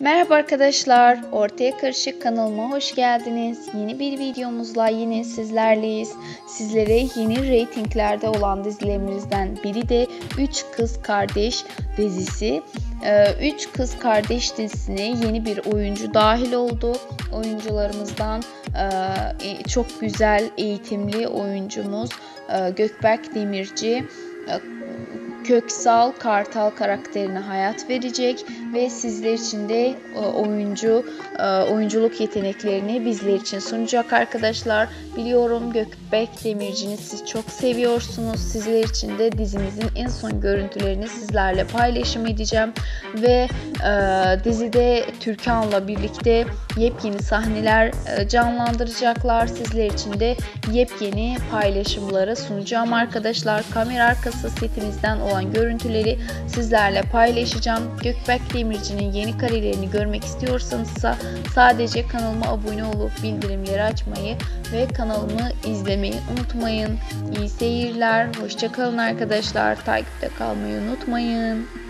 Merhaba arkadaşlar, Ortaya Karışık kanalıma hoş geldiniz. Yeni bir videomuzla yine sizlerleyiz. Sizlere yeni reytinglerde olan dizilerimizden biri de 3 Kız Kardeş dizisi. 3 Kız Kardeş dizisine yeni bir oyuncu dahil oldu. Oyuncularımızdan e, çok güzel eğitimli oyuncumuz e, Gökberk Demirci e, Köksal Kartal karakterine hayat verecek ve sizler için de e, oyuncu e, oyunculuk yeteneklerini bizler için sunacak arkadaşlar. Biliyorum Gökbek Demirci'ni siz çok seviyorsunuz. Sizler için de dizimizin en son görüntülerini sizlerle paylaşım edeceğim ve e, dizide Türkan'la birlikte yepyeni sahneler canlandıracaklar. Sizler için de yepyeni paylaşımları sunacağım arkadaşlar. Kamera arkası setimizden olan görüntüleri sizlerle paylaşacağım. Gökberk Demirci'nin yeni kariyerini görmek istiyorsanız sadece kanalıma abone olup bildirimleri açmayı ve kanalımı izlemeyi unutmayın. İyi seyirler, hoşçakalın arkadaşlar. Takipte kalmayı unutmayın.